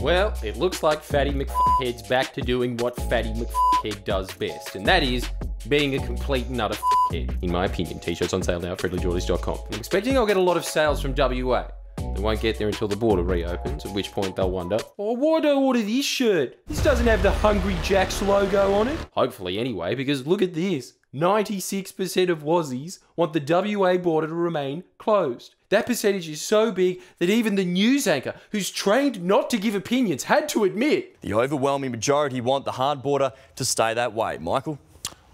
Well, it looks like Fatty McFhead's back to doing what Fatty McFhead does best, and that is being a complete and utter head, in my opinion. T-shirts on sale now at friendlyjordies.com. I'm expecting I'll get a lot of sales from WA. They won't get there until the border reopens, at which point they'll wonder, oh, why'd I order this shirt? This doesn't have the Hungry Jacks logo on it. Hopefully anyway, because look at this. 96% of Wazzies want the WA border to remain closed. That percentage is so big that even the news anchor, who's trained not to give opinions, had to admit. The overwhelming majority want the hard border to stay that way. Michael?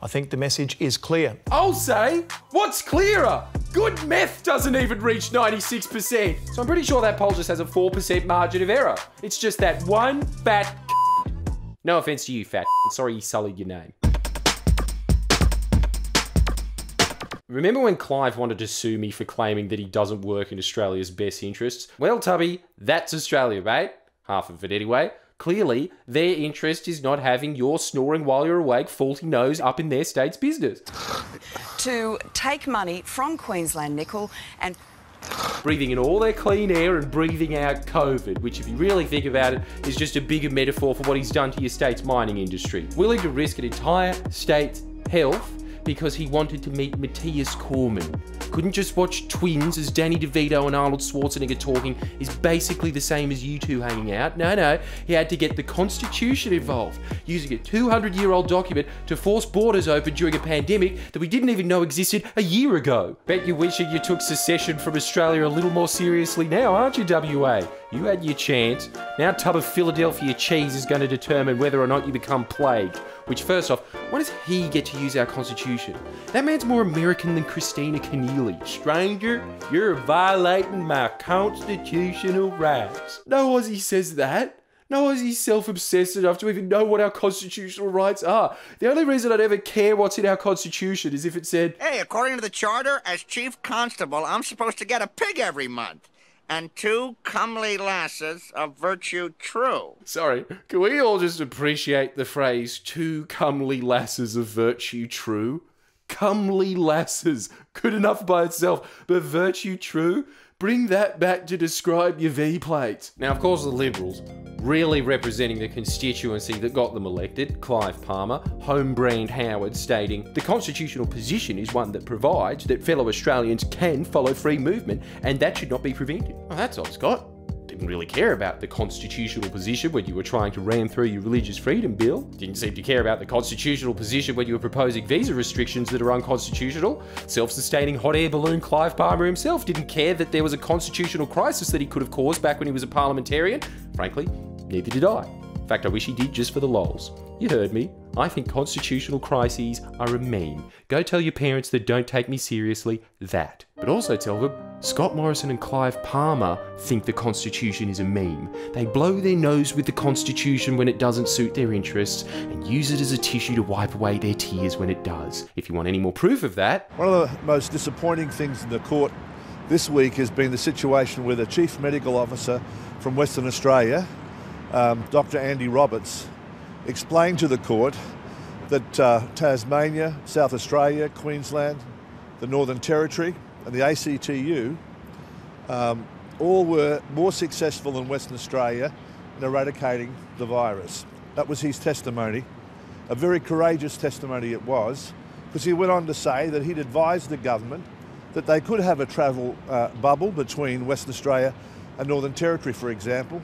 I think the message is clear. I'll say, what's clearer? Good meth doesn't even reach 96%. So I'm pretty sure that poll just has a 4% margin of error. It's just that one fat No offense to you, fat Sorry you sullied your name. Remember when Clive wanted to sue me for claiming that he doesn't work in Australia's best interests? Well, Tubby, that's Australia, mate. Half of it anyway. Clearly, their interest is not having your snoring while you're awake faulty nose up in their state's business. to take money from Queensland Nickel and breathing in all their clean air and breathing out COVID, which, if you really think about it, is just a bigger metaphor for what he's done to your state's mining industry. Willing to risk an entire state's health because he wanted to meet Matthias Cormann. Couldn't just watch twins as Danny DeVito and Arnold Schwarzenegger talking is basically the same as you two hanging out. No, no, he had to get the Constitution involved, using a 200 year old document to force borders open during a pandemic that we didn't even know existed a year ago. Bet you're wishing you took secession from Australia a little more seriously now, aren't you, WA? You had your chance. Now, a tub of Philadelphia cheese is going to determine whether or not you become plagued. Which, first off, why does he get to use our constitution? That man's more American than Kristina Keneally. Stranger, you're violating my constitutional rights. No Aussie says that. No Aussie self-obsessed enough to even know what our constitutional rights are. The only reason I'd ever care what's in our constitution is if it said, Hey, according to the charter, as chief constable, I'm supposed to get a pig every month and two comely lasses of virtue true. Sorry, can we all just appreciate the phrase two comely lasses of virtue true? Comely lasses, good enough by itself, but virtue true? Bring that back to describe your V plates. Now, of course, the Liberals, really representing the constituency that got them elected, Clive Palmer, home brand Howard, stating the constitutional position is one that provides that fellow Australians can follow free movement and that should not be prevented. Oh, that's odd, Scott didn't really care about the constitutional position when you were trying to ram through your religious freedom bill. Didn't seem to care about the constitutional position when you were proposing visa restrictions that are unconstitutional. Self sustaining hot air balloon Clive Palmer himself didn't care that there was a constitutional crisis that he could have caused back when he was a parliamentarian. Frankly, neither did I. In fact, I wish he did just for the lols. You heard me. I think constitutional crises are a meme. Go tell your parents that don't take me seriously that. But also tell them Scott Morrison and Clive Palmer think the Constitution is a meme. They blow their nose with the Constitution when it doesn't suit their interests and use it as a tissue to wipe away their tears when it does. If you want any more proof of that. One of the most disappointing things in the court this week has been the situation where the Chief Medical Officer from Western Australia, um, Dr. Andy Roberts, explained to the court that uh, Tasmania, South Australia, Queensland, the Northern Territory, and the ACTU um, all were more successful than Western Australia in eradicating the virus. That was his testimony. A very courageous testimony it was, because he went on to say that he'd advised the government that they could have a travel uh, bubble between Western Australia and Northern Territory, for example,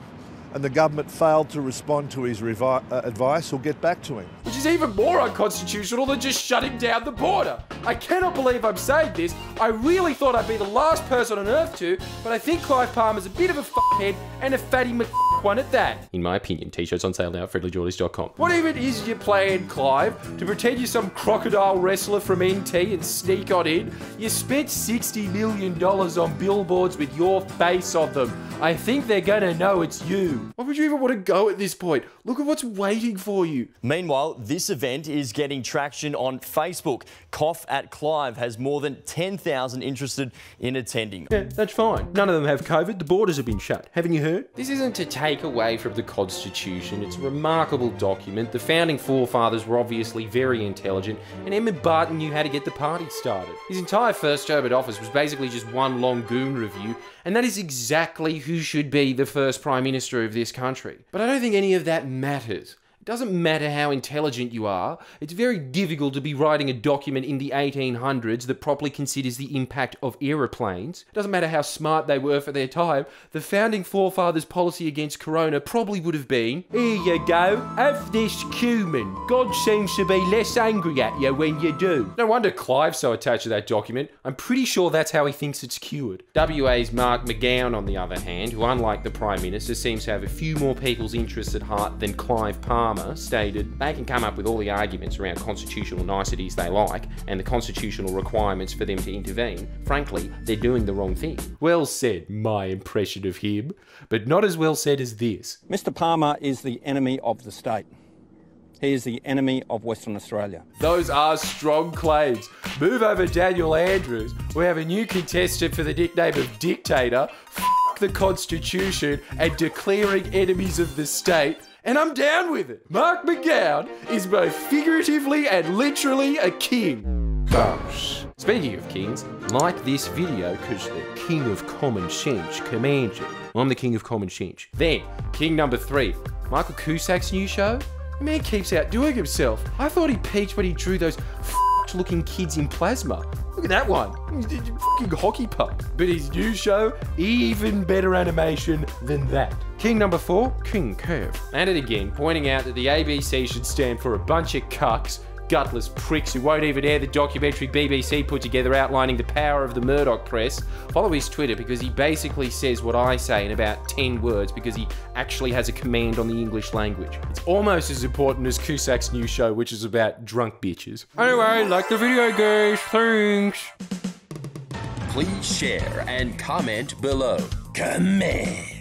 and the government failed to respond to his uh, advice or get back to him. Which is even more unconstitutional than just shutting down the border. I cannot believe I'm saying this. I really thought I'd be the last person on earth to, but I think Clive Palmer's a bit of a head and a fatty mc one at that. In my opinion, t-shirts on sale now at friendlyjordies.com. What even is your plan, Clive? To pretend you're some crocodile wrestler from NT and sneak on in? You spent $60 million on billboards with your face on them. I think they're gonna know it's you. Why would you even want to go at this point? Look at what's waiting for you. Meanwhile, this event is getting traction on Facebook. Cough at Clive has more than 10,000 interested in attending. Yeah, that's fine. None of them have COVID. The borders have been shut. Haven't you heard? This isn't to take take away from the Constitution. It's a remarkable document. The founding forefathers were obviously very intelligent, and Edmund Barton knew how to get the party started. His entire first term at office was basically just one long goon review, and that is exactly who should be the first Prime Minister of this country. But I don't think any of that matters. It doesn't matter how intelligent you are, it's very difficult to be writing a document in the 1800s that properly considers the impact of aeroplanes. It doesn't matter how smart they were for their time, the founding forefathers' policy against corona probably would have been Here you go, have this cumin. God seems to be less angry at you when you do. No wonder Clive's so attached to that document. I'm pretty sure that's how he thinks it's cured. WA's Mark McGowan, on the other hand, who, unlike the Prime Minister, seems to have a few more people's interests at heart than Clive Palmer stated they can come up with all the arguments around constitutional niceties they like and the constitutional requirements for them to intervene. Frankly, they're doing the wrong thing. Well said, my impression of him, but not as well said as this. Mr Palmer is the enemy of the state. He is the enemy of Western Australia. Those are strong claims. Move over Daniel Andrews. We have a new contestant for the nickname of Dictator. F the Constitution and declaring enemies of the state and I'm down with it. Mark McGowan is both figuratively and literally a king. Gosh. Speaking of kings, like this video because the king of common sense commands it. I'm the king of common sense. Then, king number three, Michael Cusack's new show. The man keeps outdoing himself. I thought he peaked when he drew those looking kids in plasma. Look at that one. He's a fucking hockey puck. But his new show, even better animation than that. King number four, King Curve. And it again, pointing out that the ABC should stand for a bunch of cucks gutless pricks who won't even air the documentary BBC put together outlining the power of the Murdoch press. Follow his Twitter because he basically says what I say in about 10 words because he actually has a command on the English language. It's almost as important as Cusack's new show, which is about drunk bitches. Anyway, like the video, guys. Thanks. Please share and comment below. Comment.